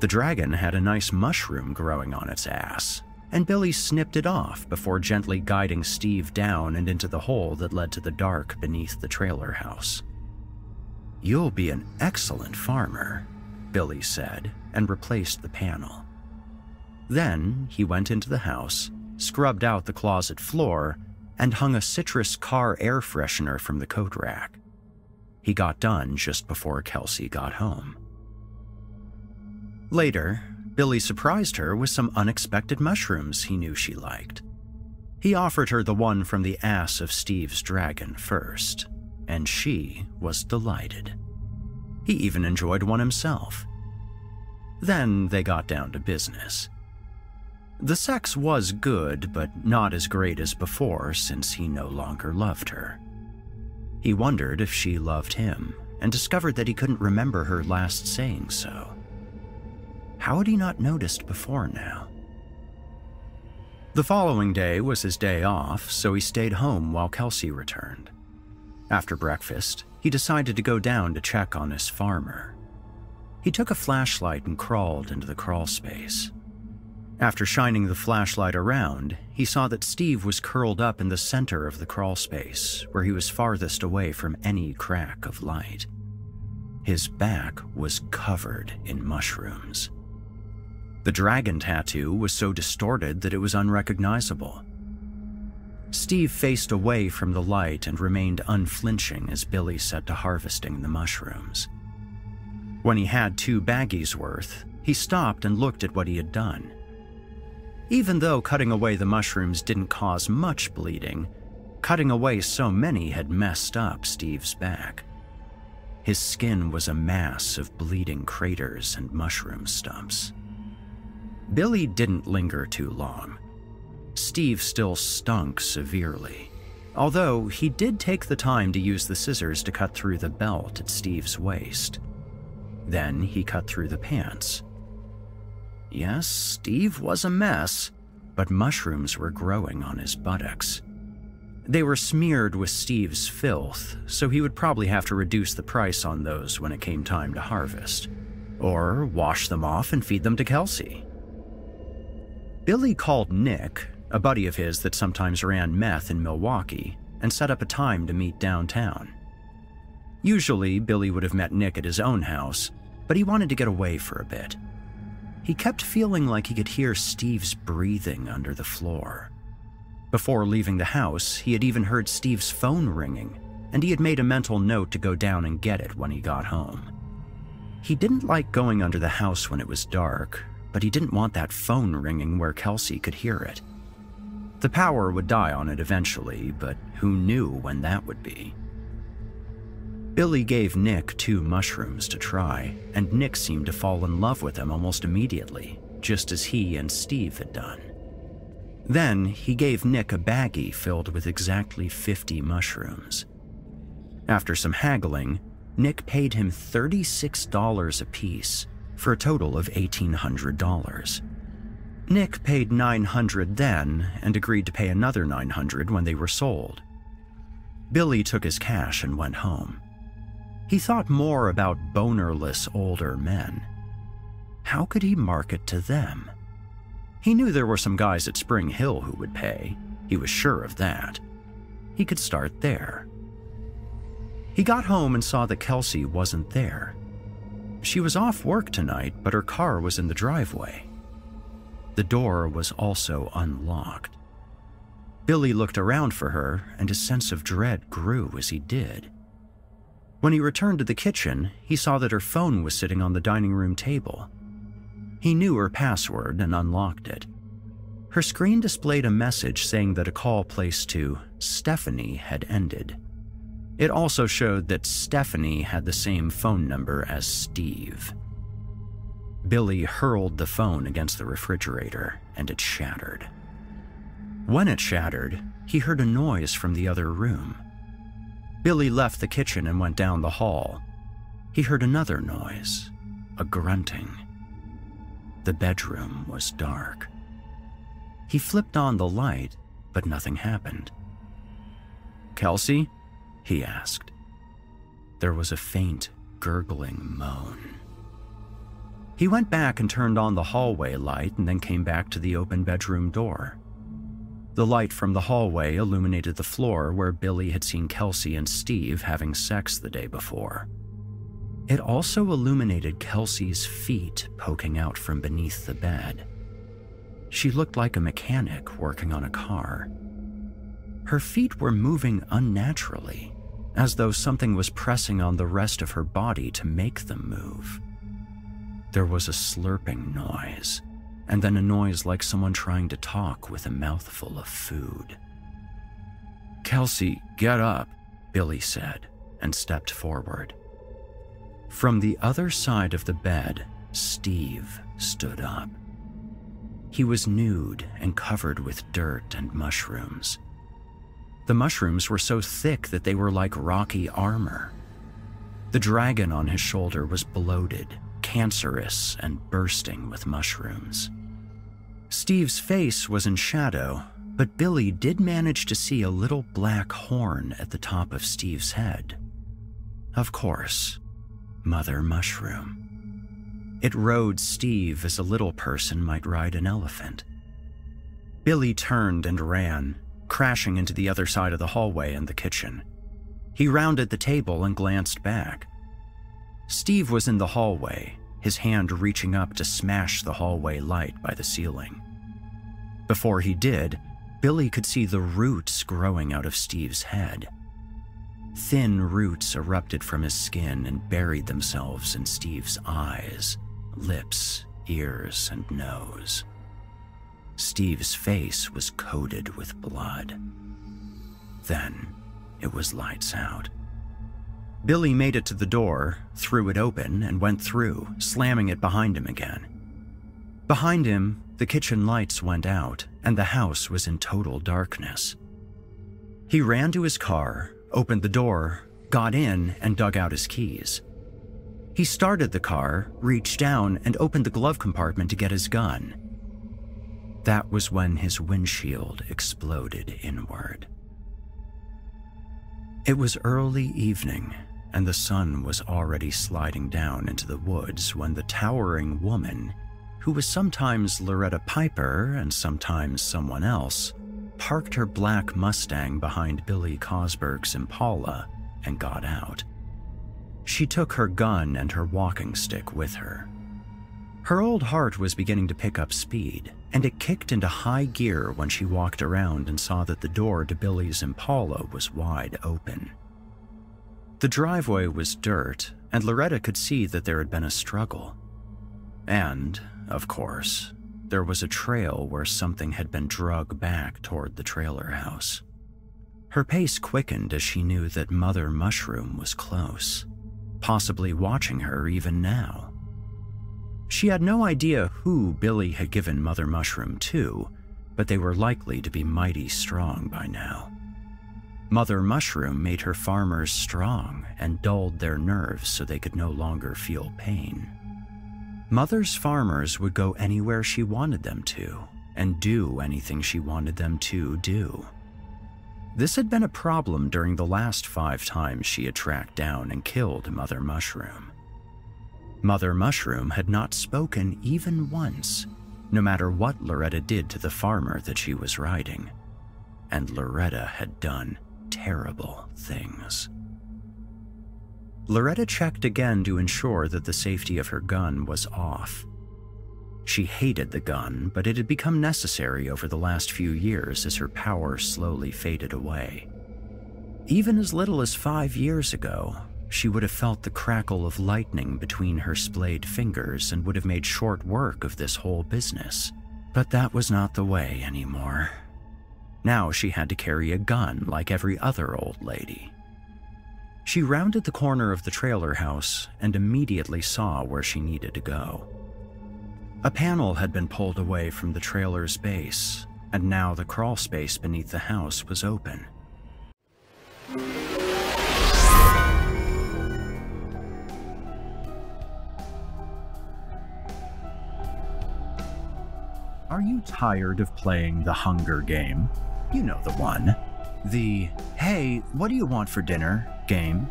The dragon had a nice mushroom growing on its ass, and Billy snipped it off before gently guiding Steve down and into the hole that led to the dark beneath the trailer house. You'll be an excellent farmer, Billy said, and replaced the panel. Then he went into the house, scrubbed out the closet floor, and hung a citrus car air freshener from the coat rack. He got done just before Kelsey got home. Later, Billy surprised her with some unexpected mushrooms he knew she liked. He offered her the one from the ass of Steve's dragon first, and she was delighted. He even enjoyed one himself. Then they got down to business. The sex was good, but not as great as before since he no longer loved her. He wondered if she loved him and discovered that he couldn't remember her last saying so. How had he not noticed before now? The following day was his day off, so he stayed home while Kelsey returned. After breakfast, he decided to go down to check on his farmer. He took a flashlight and crawled into the crawl space. After shining the flashlight around, he saw that Steve was curled up in the center of the crawl space, where he was farthest away from any crack of light. His back was covered in mushrooms. The dragon tattoo was so distorted that it was unrecognizable. Steve faced away from the light and remained unflinching as Billy set to harvesting the mushrooms. When he had two baggies worth, he stopped and looked at what he had done. Even though cutting away the mushrooms didn't cause much bleeding, cutting away so many had messed up Steve's back. His skin was a mass of bleeding craters and mushroom stumps. Billy didn't linger too long. Steve still stunk severely, although he did take the time to use the scissors to cut through the belt at Steve's waist. Then he cut through the pants. Yes, Steve was a mess, but mushrooms were growing on his buttocks. They were smeared with Steve's filth, so he would probably have to reduce the price on those when it came time to harvest, or wash them off and feed them to Kelsey. Billy called Nick, a buddy of his that sometimes ran meth in Milwaukee, and set up a time to meet downtown. Usually, Billy would have met Nick at his own house, but he wanted to get away for a bit. He kept feeling like he could hear Steve's breathing under the floor. Before leaving the house, he had even heard Steve's phone ringing, and he had made a mental note to go down and get it when he got home. He didn't like going under the house when it was dark, but he didn't want that phone ringing where Kelsey could hear it. The power would die on it eventually, but who knew when that would be? Billy gave Nick two mushrooms to try, and Nick seemed to fall in love with them almost immediately, just as he and Steve had done. Then he gave Nick a baggie filled with exactly 50 mushrooms. After some haggling, Nick paid him $36 apiece for a total of $1,800. Nick paid 900 then and agreed to pay another 900 when they were sold. Billy took his cash and went home. He thought more about bonerless older men. How could he market to them? He knew there were some guys at Spring Hill who would pay. He was sure of that. He could start there. He got home and saw that Kelsey wasn't there. She was off work tonight, but her car was in the driveway. The door was also unlocked. Billy looked around for her, and his sense of dread grew as he did. When he returned to the kitchen, he saw that her phone was sitting on the dining room table. He knew her password and unlocked it. Her screen displayed a message saying that a call placed to Stephanie had ended. It also showed that Stephanie had the same phone number as Steve. Billy hurled the phone against the refrigerator and it shattered. When it shattered, he heard a noise from the other room. Billy left the kitchen and went down the hall. He heard another noise, a grunting. The bedroom was dark. He flipped on the light, but nothing happened. Kelsey? he asked. There was a faint, gurgling moan. He went back and turned on the hallway light and then came back to the open bedroom door. The light from the hallway illuminated the floor where Billy had seen Kelsey and Steve having sex the day before. It also illuminated Kelsey's feet poking out from beneath the bed. She looked like a mechanic working on a car. Her feet were moving unnaturally, as though something was pressing on the rest of her body to make them move. There was a slurping noise, and then a noise like someone trying to talk with a mouthful of food. Kelsey, get up, Billy said, and stepped forward. From the other side of the bed, Steve stood up. He was nude and covered with dirt and mushrooms. The mushrooms were so thick that they were like rocky armor. The dragon on his shoulder was bloated, cancerous, and bursting with mushrooms. Steve's face was in shadow, but Billy did manage to see a little black horn at the top of Steve's head. Of course, Mother Mushroom. It rode Steve as a little person might ride an elephant. Billy turned and ran, crashing into the other side of the hallway and the kitchen. He rounded the table and glanced back. Steve was in the hallway, his hand reaching up to smash the hallway light by the ceiling. Before he did, Billy could see the roots growing out of Steve's head. Thin roots erupted from his skin and buried themselves in Steve's eyes, lips, ears, and nose. Steve's face was coated with blood. Then it was lights out. Billy made it to the door, threw it open, and went through, slamming it behind him again. Behind him, the kitchen lights went out, and the house was in total darkness. He ran to his car, opened the door, got in, and dug out his keys. He started the car, reached down, and opened the glove compartment to get his gun. That was when his windshield exploded inward. It was early evening, and the sun was already sliding down into the woods when the towering woman, who was sometimes Loretta Piper and sometimes someone else, parked her black Mustang behind Billy Cosberg's Impala and got out. She took her gun and her walking stick with her. Her old heart was beginning to pick up speed, and it kicked into high gear when she walked around and saw that the door to Billy's Impala was wide open. The driveway was dirt, and Loretta could see that there had been a struggle. And, of course, there was a trail where something had been dragged back toward the trailer house. Her pace quickened as she knew that Mother Mushroom was close, possibly watching her even now. She had no idea who Billy had given Mother Mushroom to, but they were likely to be mighty strong by now. Mother Mushroom made her farmers strong and dulled their nerves so they could no longer feel pain. Mother's farmers would go anywhere she wanted them to and do anything she wanted them to do. This had been a problem during the last five times she had tracked down and killed Mother Mushroom. Mother Mushroom had not spoken even once, no matter what Loretta did to the farmer that she was riding. And Loretta had done terrible things. Loretta checked again to ensure that the safety of her gun was off. She hated the gun, but it had become necessary over the last few years as her power slowly faded away. Even as little as five years ago, she would have felt the crackle of lightning between her splayed fingers and would have made short work of this whole business. But that was not the way anymore. Now she had to carry a gun like every other old lady. She rounded the corner of the trailer house and immediately saw where she needed to go. A panel had been pulled away from the trailer's base, and now the crawl space beneath the house was open. Are you tired of playing the Hunger Game? You know the one. The, hey, what do you want for dinner game?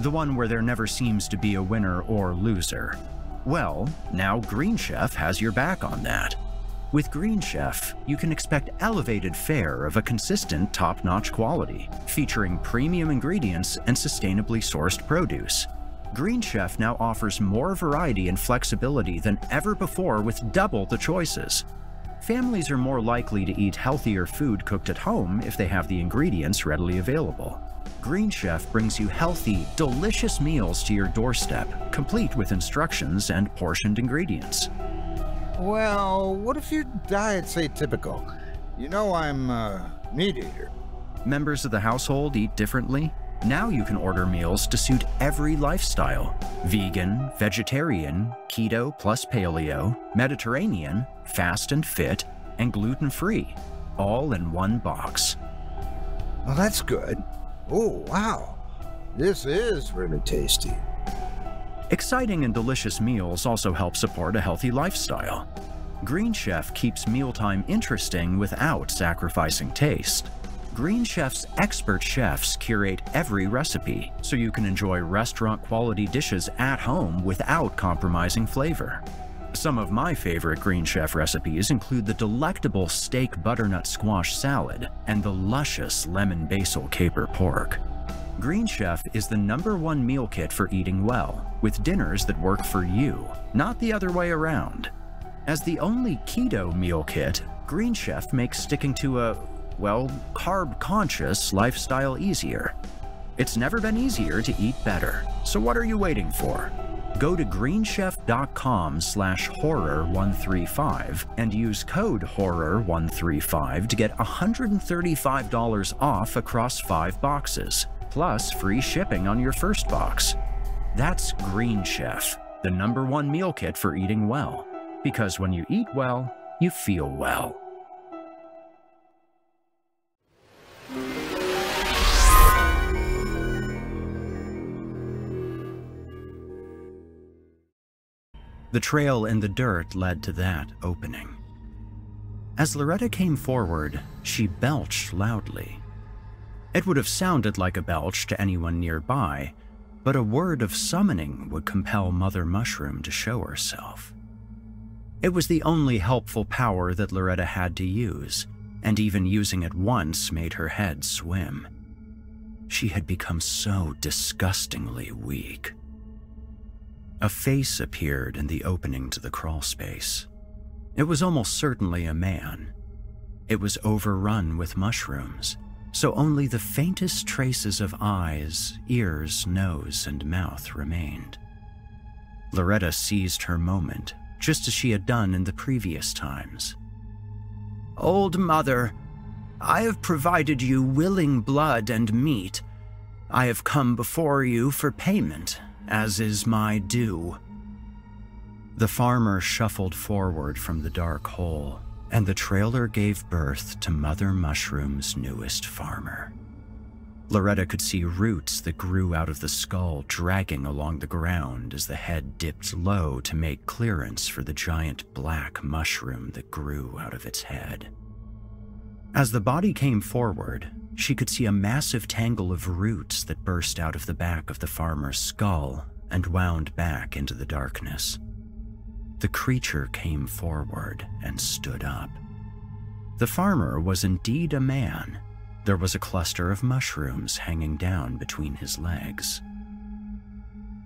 The one where there never seems to be a winner or loser. Well, now Green Chef has your back on that. With Green Chef, you can expect elevated fare of a consistent top notch quality, featuring premium ingredients and sustainably sourced produce. Green Chef now offers more variety and flexibility than ever before with double the choices. Families are more likely to eat healthier food cooked at home if they have the ingredients readily available. Green Chef brings you healthy, delicious meals to your doorstep, complete with instructions and portioned ingredients. Well, what if your diet's atypical? You know I'm a meat eater. Members of the household eat differently. Now you can order meals to suit every lifestyle vegan, vegetarian, keto plus paleo, Mediterranean, fast and fit, and gluten free, all in one box. Well, that's good. Oh, wow. This is really tasty. Exciting and delicious meals also help support a healthy lifestyle. Green Chef keeps mealtime interesting without sacrificing taste. Green Chef's expert chefs curate every recipe so you can enjoy restaurant quality dishes at home without compromising flavor. Some of my favorite Green Chef recipes include the delectable steak butternut squash salad and the luscious lemon basil caper pork. Green Chef is the number one meal kit for eating well, with dinners that work for you, not the other way around. As the only keto meal kit, Green Chef makes sticking to a, well, carb conscious lifestyle easier. It's never been easier to eat better, so what are you waiting for? Go to greenchef.com slash horror135 and use code horror135 to get $135 off across five boxes, plus free shipping on your first box. That's Green Chef, the number one meal kit for eating well. Because when you eat well, you feel well. The trail in the dirt led to that opening. As Loretta came forward, she belched loudly. It would have sounded like a belch to anyone nearby, but a word of summoning would compel Mother Mushroom to show herself. It was the only helpful power that Loretta had to use, and even using it once made her head swim. She had become so disgustingly weak. A face appeared in the opening to the crawl space. It was almost certainly a man. It was overrun with mushrooms, so only the faintest traces of eyes, ears, nose, and mouth remained. Loretta seized her moment, just as she had done in the previous times. Old Mother, I have provided you willing blood and meat. I have come before you for payment, as is my due. The farmer shuffled forward from the dark hole, and the trailer gave birth to Mother Mushroom's newest farmer. Loretta could see roots that grew out of the skull dragging along the ground as the head dipped low to make clearance for the giant black mushroom that grew out of its head. As the body came forward, she could see a massive tangle of roots that burst out of the back of the farmer's skull and wound back into the darkness. The creature came forward and stood up. The farmer was indeed a man. There was a cluster of mushrooms hanging down between his legs.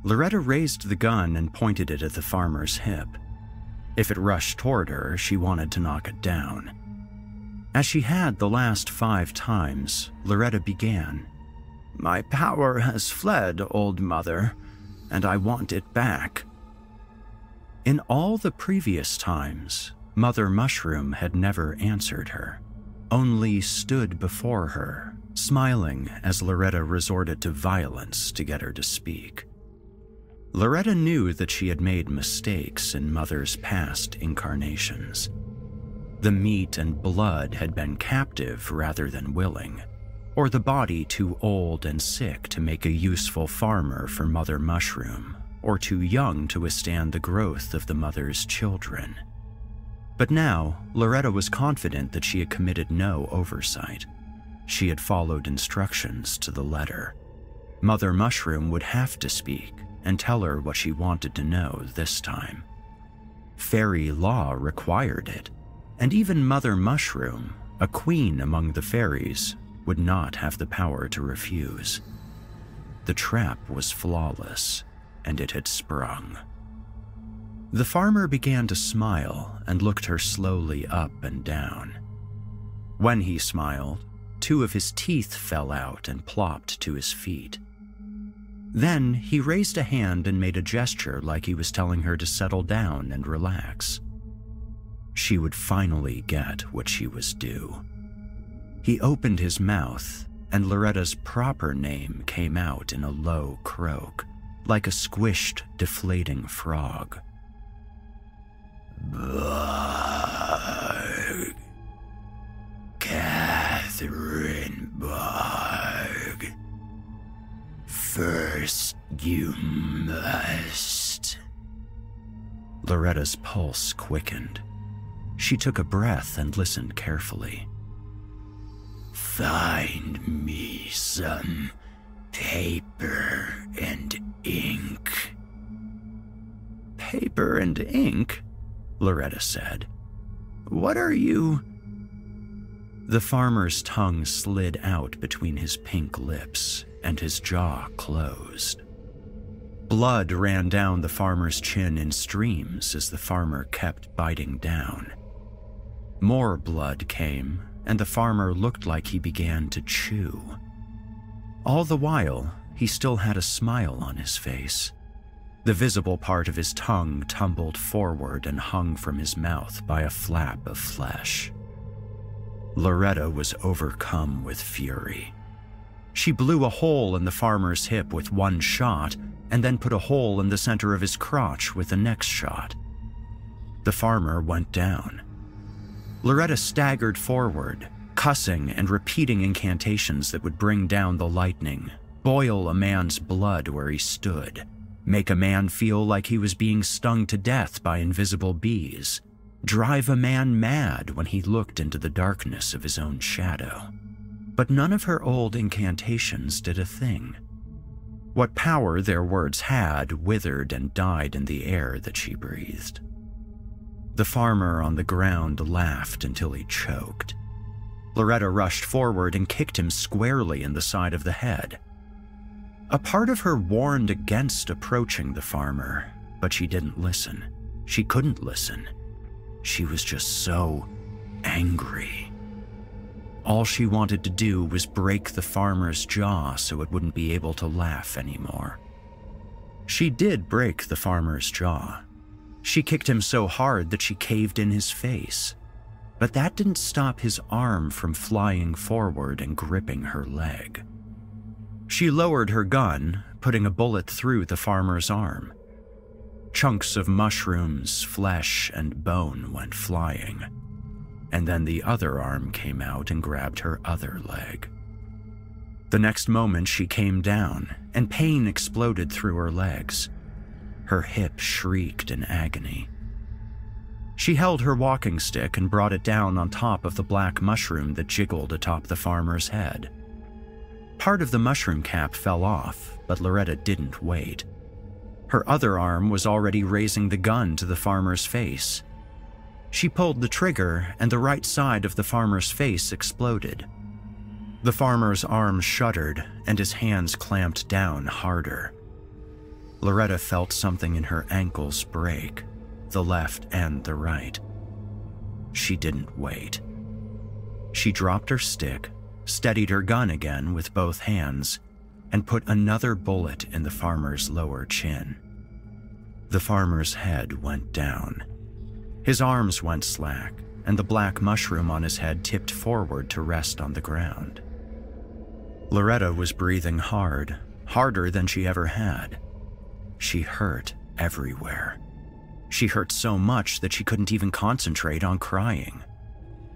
Loretta raised the gun and pointed it at the farmer's hip. If it rushed toward her, she wanted to knock it down. As she had the last five times, Loretta began. My power has fled, old mother, and I want it back. In all the previous times, Mother Mushroom had never answered her, only stood before her, smiling as Loretta resorted to violence to get her to speak. Loretta knew that she had made mistakes in Mother's past incarnations. The meat and blood had been captive rather than willing, or the body too old and sick to make a useful farmer for Mother Mushroom, or too young to withstand the growth of the mother's children. But now, Loretta was confident that she had committed no oversight. She had followed instructions to the letter. Mother Mushroom would have to speak and tell her what she wanted to know this time. Fairy law required it, and even Mother Mushroom, a queen among the fairies, would not have the power to refuse. The trap was flawless, and it had sprung. The farmer began to smile and looked her slowly up and down. When he smiled, two of his teeth fell out and plopped to his feet. Then he raised a hand and made a gesture like he was telling her to settle down and relax. She would finally get what she was due. He opened his mouth, and Loretta's proper name came out in a low croak, like a squished, deflating frog. Bug. Catherine Bug. First, you must. Loretta's pulse quickened. She took a breath and listened carefully. Find me some paper and ink. Paper and ink? Loretta said. What are you? The farmer's tongue slid out between his pink lips, and his jaw closed. Blood ran down the farmer's chin in streams as the farmer kept biting down. More blood came, and the farmer looked like he began to chew. All the while, he still had a smile on his face. The visible part of his tongue tumbled forward and hung from his mouth by a flap of flesh. Loretta was overcome with fury. She blew a hole in the farmer's hip with one shot and then put a hole in the center of his crotch with the next shot. The farmer went down. Loretta staggered forward, cussing and repeating incantations that would bring down the lightning, boil a man's blood where he stood, make a man feel like he was being stung to death by invisible bees, drive a man mad when he looked into the darkness of his own shadow. But none of her old incantations did a thing. What power their words had withered and died in the air that she breathed. The farmer on the ground laughed until he choked. Loretta rushed forward and kicked him squarely in the side of the head. A part of her warned against approaching the farmer, but she didn't listen. She couldn't listen. She was just so angry. All she wanted to do was break the farmer's jaw so it wouldn't be able to laugh anymore. She did break the farmer's jaw. She kicked him so hard that she caved in his face. But that didn't stop his arm from flying forward and gripping her leg. She lowered her gun, putting a bullet through the farmer's arm. Chunks of mushrooms, flesh, and bone went flying. And then the other arm came out and grabbed her other leg. The next moment, she came down, and pain exploded through her legs. Her hip shrieked in agony. She held her walking stick and brought it down on top of the black mushroom that jiggled atop the farmer's head. Part of the mushroom cap fell off, but Loretta didn't wait. Her other arm was already raising the gun to the farmer's face. She pulled the trigger, and the right side of the farmer's face exploded. The farmer's arm shuddered, and his hands clamped down harder. Loretta felt something in her ankles break, the left and the right. She didn't wait. She dropped her stick, steadied her gun again with both hands, and put another bullet in the farmer's lower chin. The farmer's head went down. His arms went slack, and the black mushroom on his head tipped forward to rest on the ground. Loretta was breathing hard, harder than she ever had. She hurt everywhere. She hurt so much that she couldn't even concentrate on crying.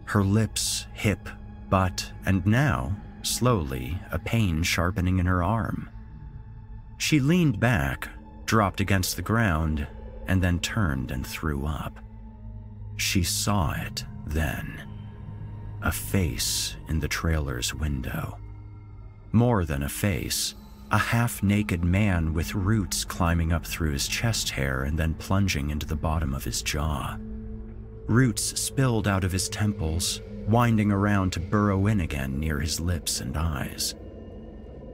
Her lips, hip, butt, and now slowly, a pain sharpening in her arm. She leaned back, dropped against the ground, and then turned and threw up. She saw it then. A face in the trailer's window. More than a face, a half naked man with roots climbing up through his chest hair and then plunging into the bottom of his jaw. Roots spilled out of his temples, winding around to burrow in again near his lips and eyes.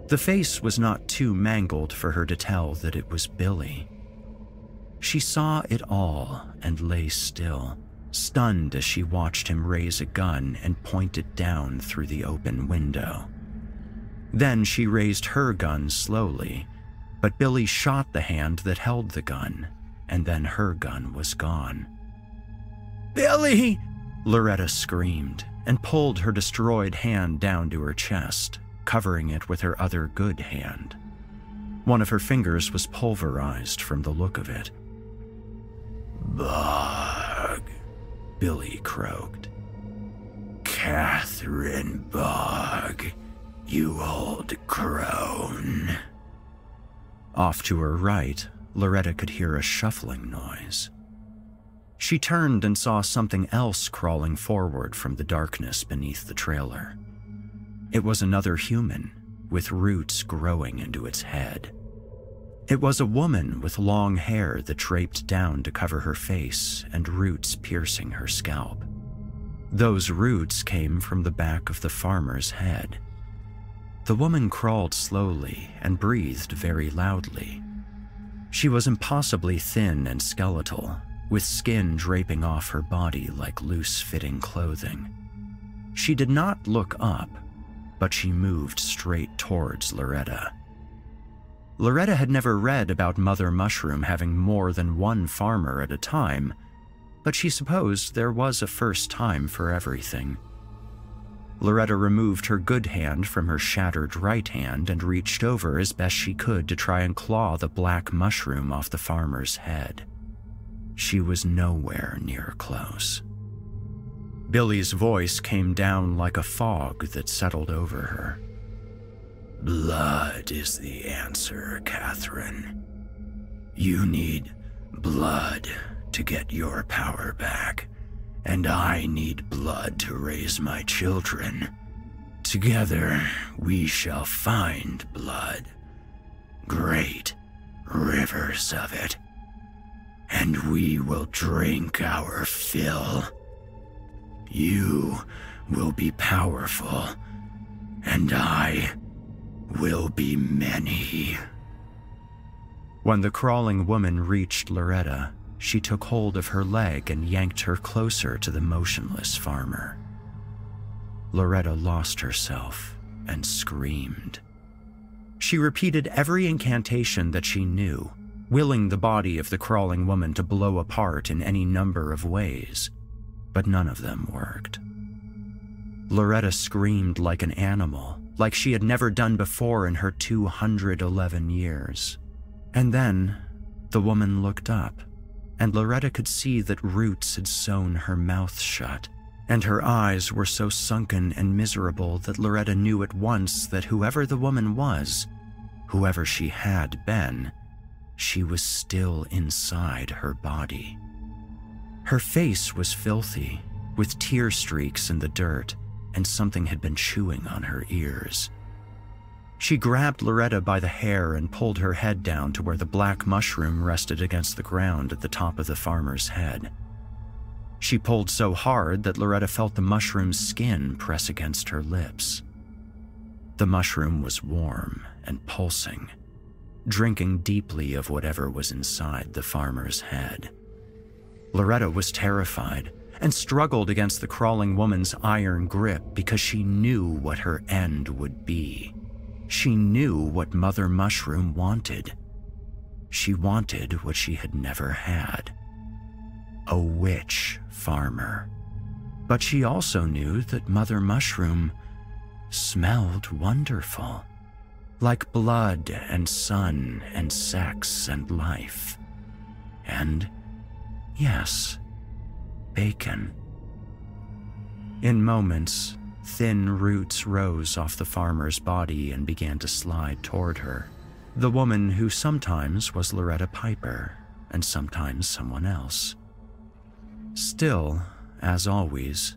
The face was not too mangled for her to tell that it was Billy. She saw it all and lay still, stunned as she watched him raise a gun and point it down through the open window. Then she raised her gun slowly, but Billy shot the hand that held the gun, and then her gun was gone. Billy! Loretta screamed and pulled her destroyed hand down to her chest, covering it with her other good hand. One of her fingers was pulverized from the look of it. Bog, Billy croaked. Catherine Bog, you old crone. Off to her right, Loretta could hear a shuffling noise. She turned and saw something else crawling forward from the darkness beneath the trailer. It was another human, with roots growing into its head. It was a woman with long hair that draped down to cover her face and roots piercing her scalp. Those roots came from the back of the farmer's head. The woman crawled slowly and breathed very loudly. She was impossibly thin and skeletal, with skin draping off her body like loose fitting clothing. She did not look up, but she moved straight towards Loretta. Loretta had never read about Mother Mushroom having more than one farmer at a time, but she supposed there was a first time for everything. Loretta removed her good hand from her shattered right hand and reached over as best she could to try and claw the black mushroom off the farmer's head. She was nowhere near close. Billy's voice came down like a fog that settled over her. Blood is the answer, Catherine. You need blood to get your power back, and I need blood to raise my children. Together, we shall find blood. Great rivers of it and we will drink our fill. You will be powerful, and I will be many. When the crawling woman reached Loretta, she took hold of her leg and yanked her closer to the motionless farmer. Loretta lost herself and screamed. She repeated every incantation that she knew willing the body of the crawling woman to blow apart in any number of ways, but none of them worked. Loretta screamed like an animal, like she had never done before in her 211 years. And then the woman looked up, and Loretta could see that roots had sewn her mouth shut, and her eyes were so sunken and miserable that Loretta knew at once that whoever the woman was, whoever she had been, she was still inside her body. Her face was filthy, with tear streaks in the dirt, and something had been chewing on her ears. She grabbed Loretta by the hair and pulled her head down to where the black mushroom rested against the ground at the top of the farmer's head. She pulled so hard that Loretta felt the mushroom's skin press against her lips. The mushroom was warm and pulsing drinking deeply of whatever was inside the farmer's head. Loretta was terrified and struggled against the crawling woman's iron grip because she knew what her end would be. She knew what Mother Mushroom wanted. She wanted what she had never had a witch farmer. But she also knew that Mother Mushroom smelled wonderful like blood and sun and sex and life. And, yes, bacon. In moments, thin roots rose off the farmer's body and began to slide toward her. The woman who sometimes was Loretta Piper and sometimes someone else. Still, as always,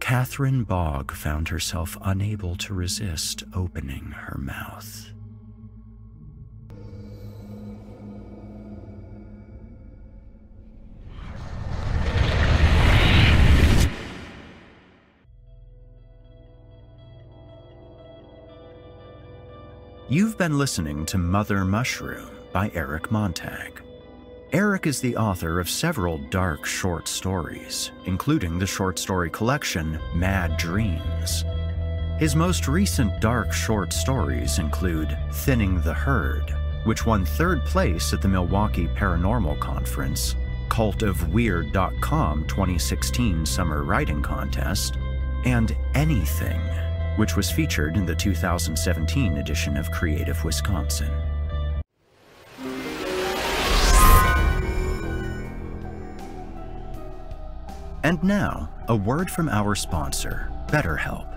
Catherine Bog found herself unable to resist opening her mouth. You've been listening to Mother Mushroom by Eric Montag. Eric is the author of several dark short stories, including the short story collection Mad Dreams. His most recent dark short stories include Thinning the Herd, which won third place at the Milwaukee Paranormal Conference, CultOfWeird.com 2016 Summer Writing Contest, and Anything, which was featured in the 2017 edition of Creative Wisconsin. And now, a word from our sponsor, BetterHelp.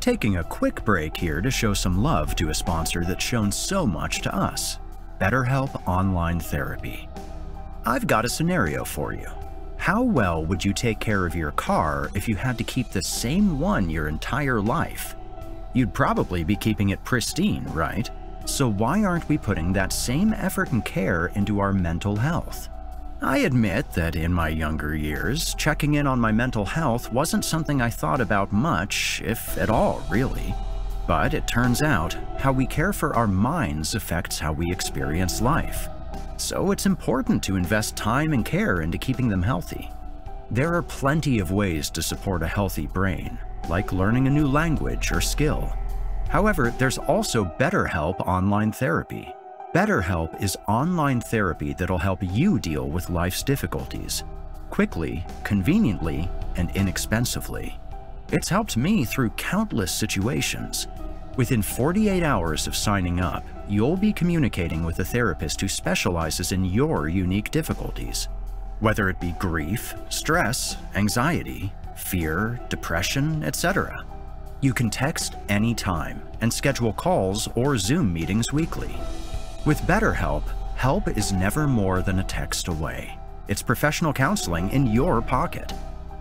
Taking a quick break here to show some love to a sponsor that's shown so much to us BetterHelp Online Therapy. I've got a scenario for you. How well would you take care of your car if you had to keep the same one your entire life? You'd probably be keeping it pristine, right? So why aren't we putting that same effort and care into our mental health? I admit that in my younger years, checking in on my mental health wasn't something I thought about much, if at all, really. But it turns out, how we care for our minds affects how we experience life. So it's important to invest time and care into keeping them healthy. There are plenty of ways to support a healthy brain, like learning a new language or skill. However, there's also BetterHelp online therapy, BetterHelp is online therapy that'll help you deal with life's difficulties quickly, conveniently, and inexpensively. It's helped me through countless situations. Within 48 hours of signing up, you'll be communicating with a therapist who specializes in your unique difficulties. Whether it be grief, stress, anxiety, fear, depression, etc. You can text anytime and schedule calls or Zoom meetings weekly. With BetterHelp, help is never more than a text away. It's professional counseling in your pocket.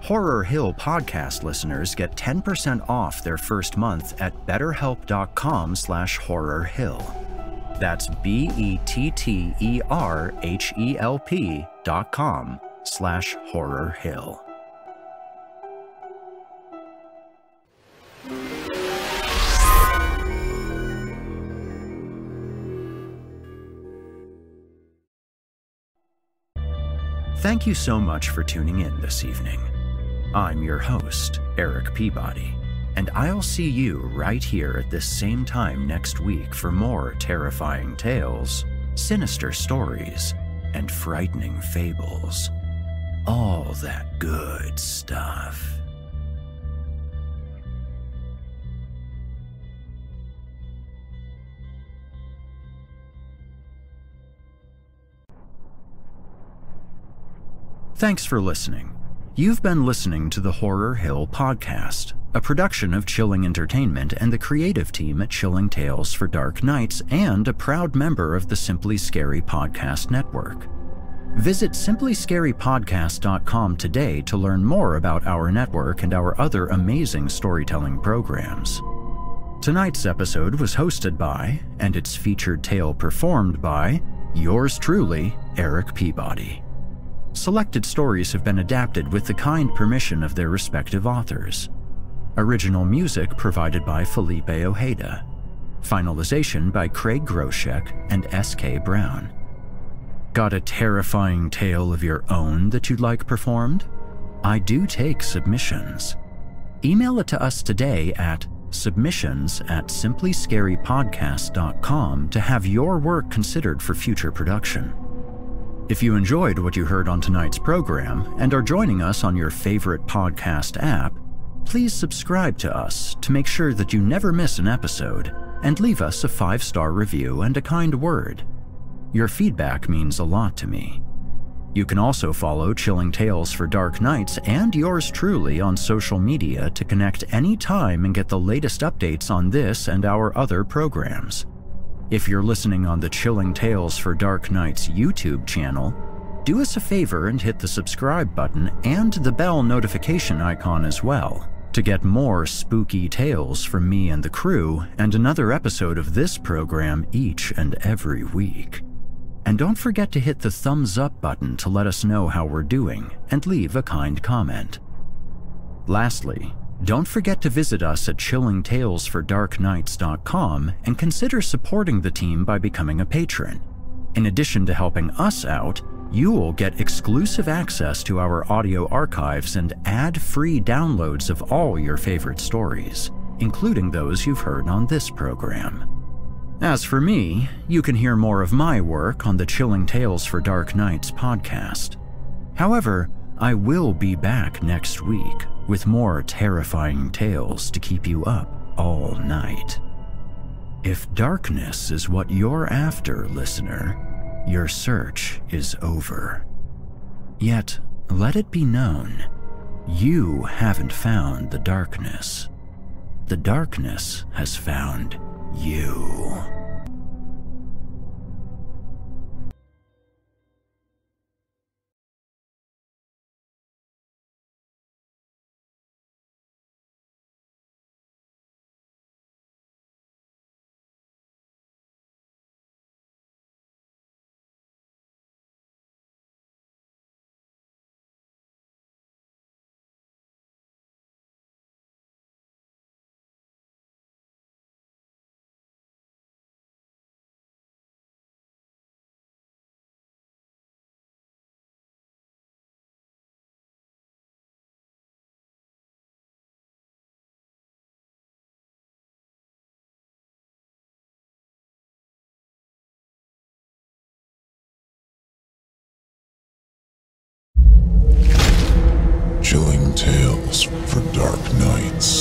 Horror Hill podcast listeners get 10% off their first month at betterhelp.com slash horrorhill. That's B-E-T-T-E-R-H-E-L-P dot com slash Horror Hill. Thank you so much for tuning in this evening. I'm your host, Erik Peabody, and I'll see you right here at this same time next week for more terrifying tales, sinister stories, and frightening fables. All that good stuff. Thanks for listening. You've been listening to the Horror Hill Podcast, a production of Chilling Entertainment and the creative team at Chilling Tales for Dark Nights, and a proud member of the Simply Scary Podcast Network. Visit simplyscarypodcast.com today to learn more about our network and our other amazing storytelling programs. Tonight's episode was hosted by, and its featured tale performed by, yours truly, Erik Peabody. Selected stories have been adapted with the kind permission of their respective authors. Original music provided by Felipe Ojeda. Finalization by Craig Groshek and S.K. Brown. Got a terrifying tale of your own that you'd like performed? I do take submissions. Email it to us today at submissions at simplyscarypodcast.com to have your work considered for future production. If you enjoyed what you heard on tonight's program and are joining us on your favorite podcast app, please subscribe to us to make sure that you never miss an episode and leave us a five star review and a kind word. Your feedback means a lot to me. You can also follow Chilling Tales for Dark Nights and yours truly on social media to connect anytime and get the latest updates on this and our other programs. If you're listening on the Chilling Tales for Dark Nights YouTube channel, do us a favor and hit the subscribe button and the bell notification icon as well to get more spooky tales from me and the crew and another episode of this program each and every week. And don't forget to hit the thumbs up button to let us know how we're doing and leave a kind comment. Lastly, don't forget to visit us at chillingtalesfordarknights.com and consider supporting the team by becoming a patron. In addition to helping us out, you will get exclusive access to our audio archives and ad free downloads of all your favorite stories, including those you've heard on this program. As for me, you can hear more of my work on the Chilling Tales for Dark Nights podcast. However, I will be back next week with more terrifying tales to keep you up all night. If darkness is what you're after, listener, your search is over. Yet, let it be known, you haven't found the darkness. The darkness has found you. For dark nights.